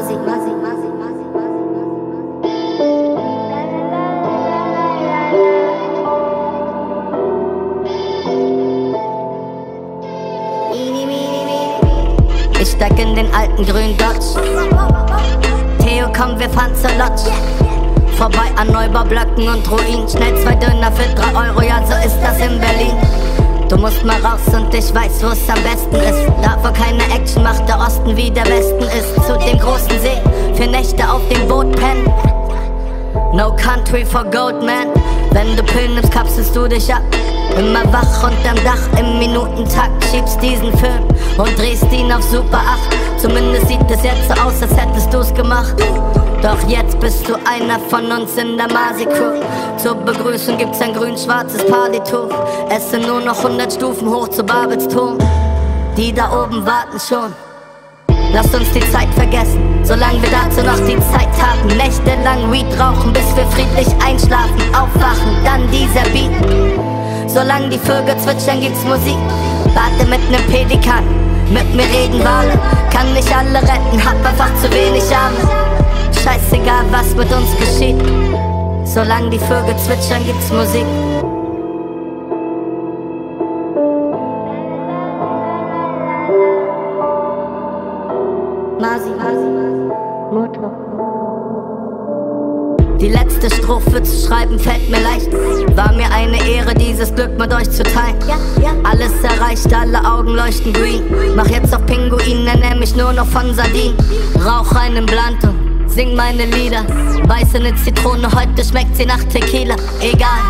Masi, Masi, Masi, Masi, Masi. Ich steig in den alten grünen Dodge. Theo, komm, wir fahren zur Lodge. Vorbei an Neubaublöcken und Ruinen. Schnell zwei Döner für drei Euro, ja, so ist das in Berlin. Du musst mal raus und ich weiß, wo es am besten ist. Da, wo keine Action macht, der Osten wie der Westen ist. Zu dem großen für Nächte auf dem Boot pennen. No country for gold, man. Wenn du Pillen nimmst, kapselst du dich ab. Immer wach unterm Dach im Minutentakt. Schiebst diesen Film und drehst ihn auf Super 8. Zumindest sieht es jetzt so aus, als hättest du's gemacht. Doch jetzt bist du einer von uns in der Masi-Crew. Zur Begrüßung gibt's ein grün-schwarzes Partytuch. Es sind nur noch 100 Stufen hoch zu Babels Turm. Die da oben warten schon. Lasst uns die Zeit vergessen, solange wir dazu noch die Zeit haben. Nächtelang Weed rauchen, bis wir friedlich einschlafen. Aufwachen, dann dieser Beat. Solange die Vögel zwitschern, gibt's Musik. Warte mit nem Pelikan, mit mir reden Wale. Kann nicht alle retten, hab einfach zu wenig Arme. Scheißegal, was mit uns geschieht. Solange die Vögel zwitschern, gibt's Musik. Masi, Masi, Motor. Die letzte Strophe zu schreiben fällt mir leicht. War mir eine Ehre, dieses Glück mit euch zu teilen. Alles erreicht, alle Augen leuchten green. Mach jetzt auf Pinguin, nenne mich nur noch von Sardin. Rauch einen Blunt und sing meine Lieder. Beiß in ne Zitrone, heute schmeckt sie nach Tequila. Egal,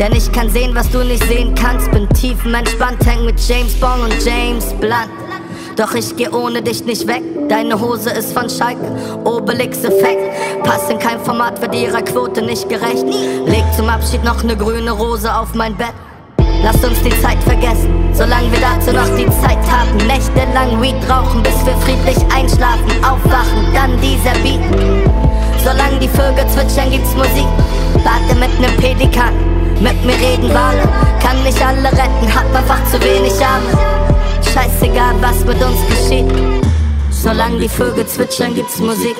denn ich kann sehen, was du nicht sehen kannst. Bin tiefenentspannt, häng mit James Bond und James Blunt. Doch ich geh ohne dich nicht weg. Deine Hose ist von Schalke, Obelix-Effekt. Passt in kein Format, wird ihrer Quote nicht gerecht. Leg zum Abschied noch ne grüne Rose auf mein Bett. Lasst uns die Zeit vergessen, solange wir dazu noch die Zeit haben. Nächtelang Weed rauchen, bis wir friedlich einschlafen. Aufwachen, dann dieser Beat. Solange die Vögel zwitschern, gibt's Musik. Warte mit nem Pelikan, mit mir reden Wale. Kann nicht alle retten, hab einfach zu wenig Arme. Scheißegal, was mit uns geschieht. Solange die Vögel zwitschern, gibt's Musik.